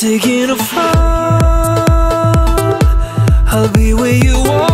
taking a fall I'll be where you are.